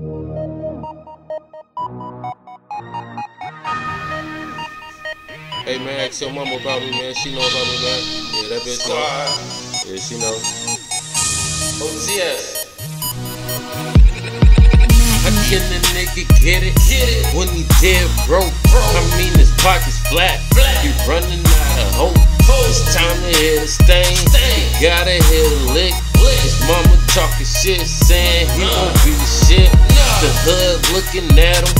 Hey man, ask your mama about me, man. She know about me, man. Yeah, that bitch know. Yeah, she know. OTS. How can a nigga get it? Get it when he dead broke? I mean his pockets flat. He running out of hope. It's time to hit a stain. He gotta hit a lick. His mama talking shit, saying he won't be the hood looking at him,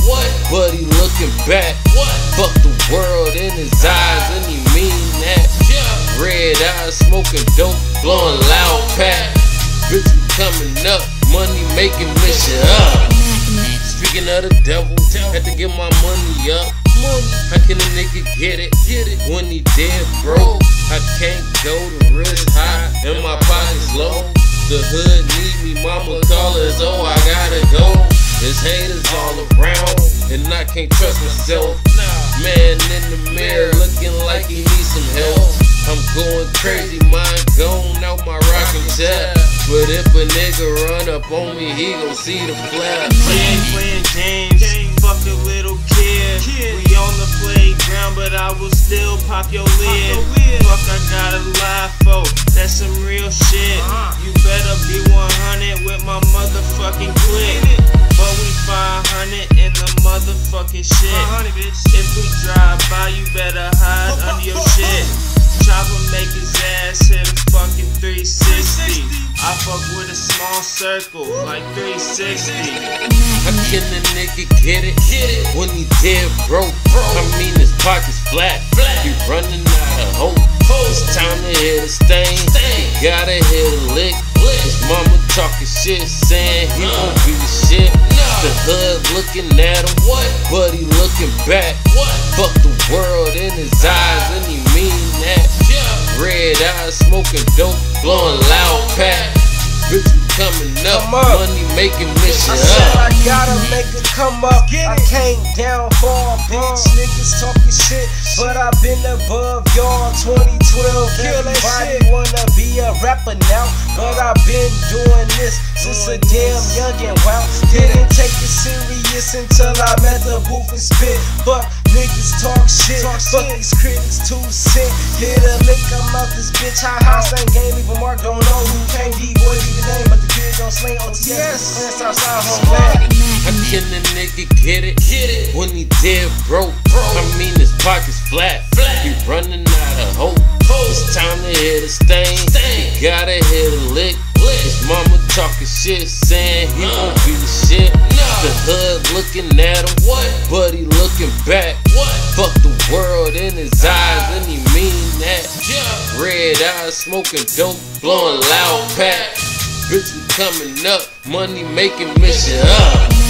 but he looking back. What? Fuck the world in his eyes, and he mean that. Yeah. Red eyes, smoking dope, blowing loud pack. Bitch, we coming up, money making mission up. Speaking of the devil, had to get my money up. How can a nigga get it? Get it when he dead broke? I can't go to wrist high and my pockets low. The hood need me, mama call us, oh I gotta go. There's haters all around, and I can't trust myself. Man in the mirror looking like he needs some help. I'm going crazy, mind gone out my rocking chair. But if a nigga run up on me, he gon' see the flare. We ain't playing games, fuck a little kid. We on the playground, but I will still pop your lid. Fuck, I got a lie for, oh, that's some real shit. You better be 100 with shit. If we drive by, you better hide under your shit. Chopper make his ass hit a fucking 360. I fuck with a small circle, like 360. How can a nigga get it? When he dead broke? I mean his pockets flat. He running out of hope. It's time to hit a stain. He gotta hit a lick. His mama talking shit, saying he won't be the. The hood looking at him, but he looking back. What? Fuck the world in his eyes, and he mean that. Yeah. Red eyes, smoking dope, blowing loud pack. Bitch, we coming up, Come up. money making mission I said up. I it come up. I came down far, bitch. Niggas talking shit, but I've been above y'all. 2012, everybody wanna be a rapper now, but I've been doing this since a damn young and wow. Didn't take it serious until I met the booth and spit. Fuck niggas talk shit. Fuck these critics too sick. Hit a lick, I'm out this bitch. High high same game, even Mark don't know who came. D boy, be the name, but the kid don't slang OTS. Plans outside home back. How can a nigga get it? Get it. when he dead broke? I mean his pockets flat. He running out of hope. It's time to hit a stain. He gotta hit a lick. His mama talking shit, saying he won't be the shit. The hood looking at him, what? but he looking back. His eyes, and he mean that. Red eyes, smoking dope, blowing loud pack. Bitch, coming up, money making mission up.